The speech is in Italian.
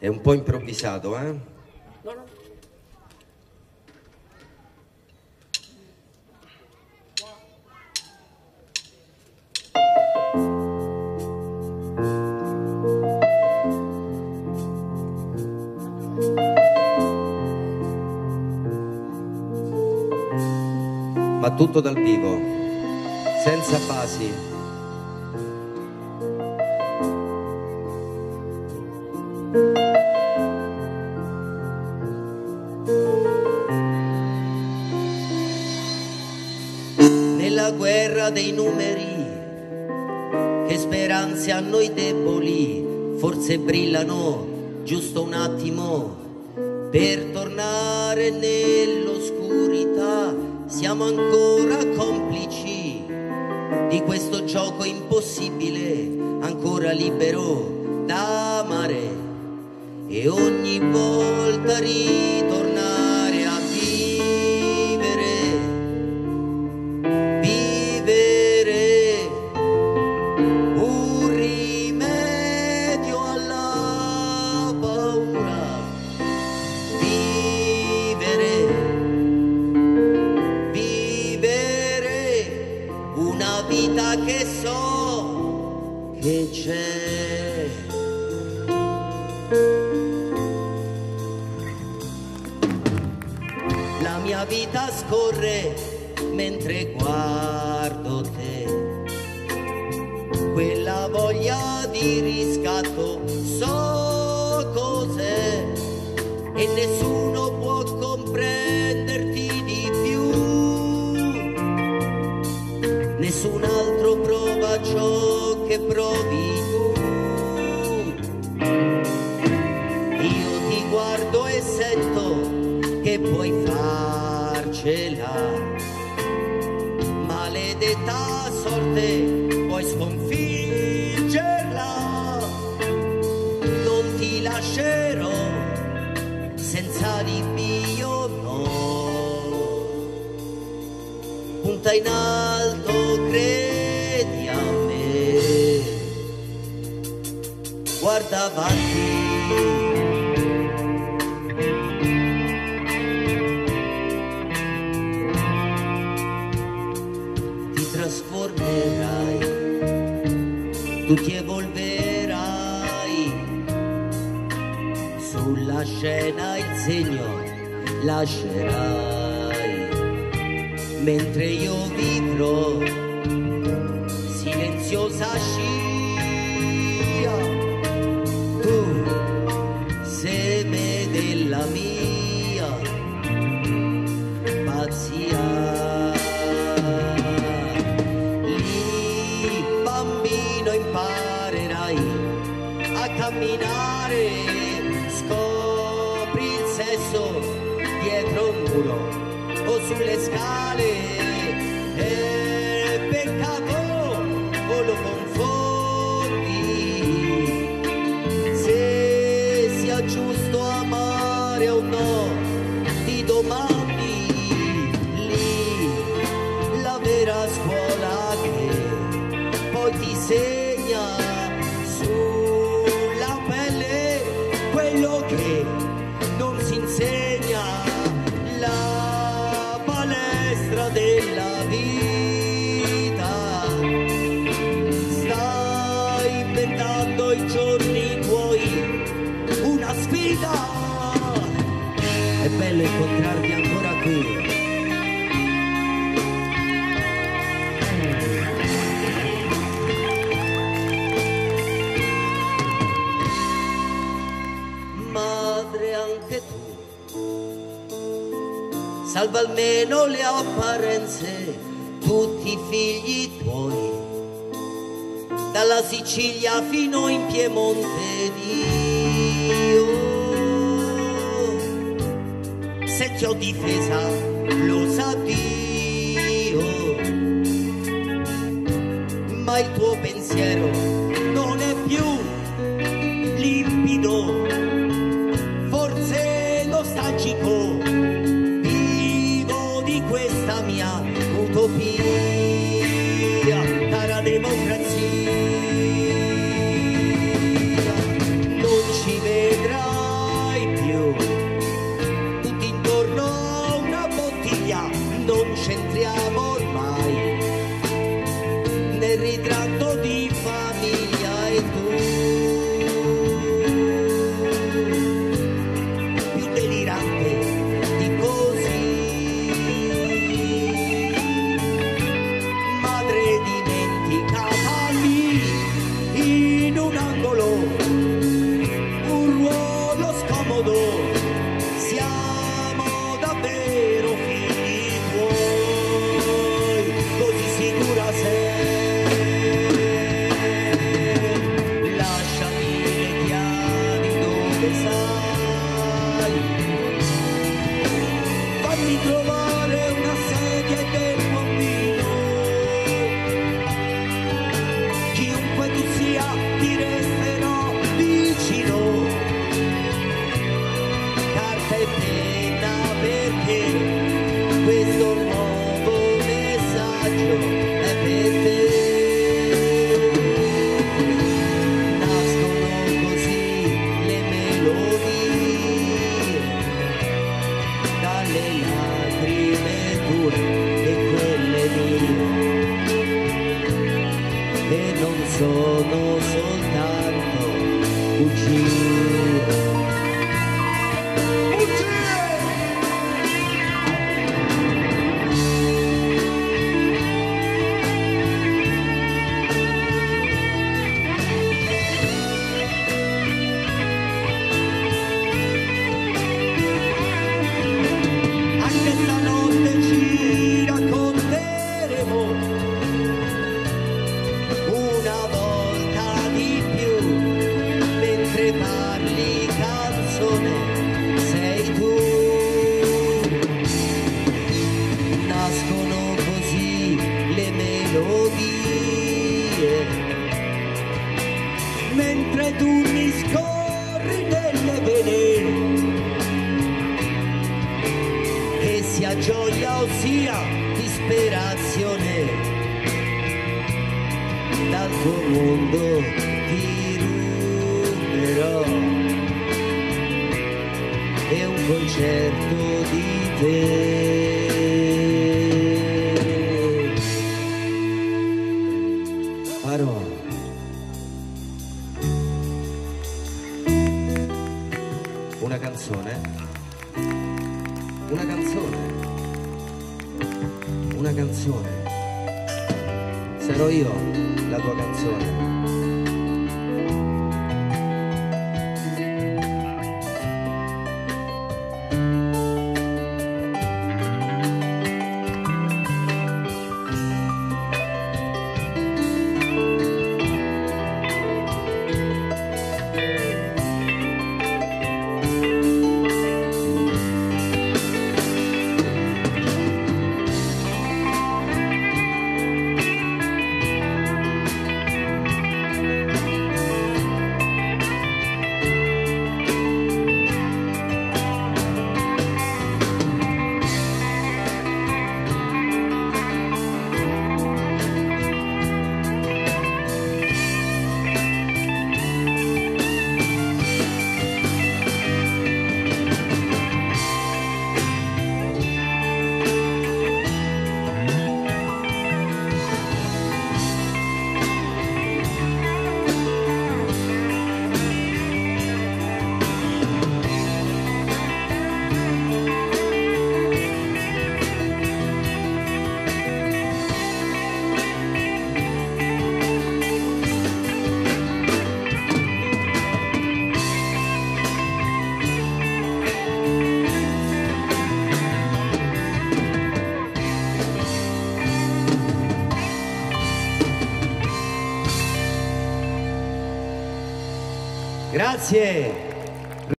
È un po' improvvisato, eh? No, no. Ma tutto dal vivo, senza basi. Nella guerra dei numeri, che speranze a noi deboli, forse brillano giusto un attimo per tornare nell'oscurità. Siamo ancora complici di questo gioco impossibile, ancora libero da amare e ogni volta ritornare La mia vita scorre mentre guardo te. Quella voglia di riscatto so cos'è e nessuno può comprenderti di più. Nessun altro prova ciò che provi puoi farcela. Maledetta sorte, puoi sconfiggerla. Non ti lascerò senza di mio no. Punta in alto, credi a me. Guarda avanti. Tu ti evolverai, sulla scena il segno lascerai, mentre io vivrò silenziosa scia, tu seme della mia pazzia. it's. Sfida. È bello incontrarti ancora qui. Madre anche tu, salva almeno le apparenze, tutti i figli tuoi, dalla Sicilia fino in Piemonte, Dio. Se ti ho difesa, lo sa Dio, ma il tuo pensiero non è più nada o Would? Disperazione dal tuo mondo ti ruberò. E un concerto di te. Una canzone? Una canzone una canzone. Sarò io la tua canzone grazie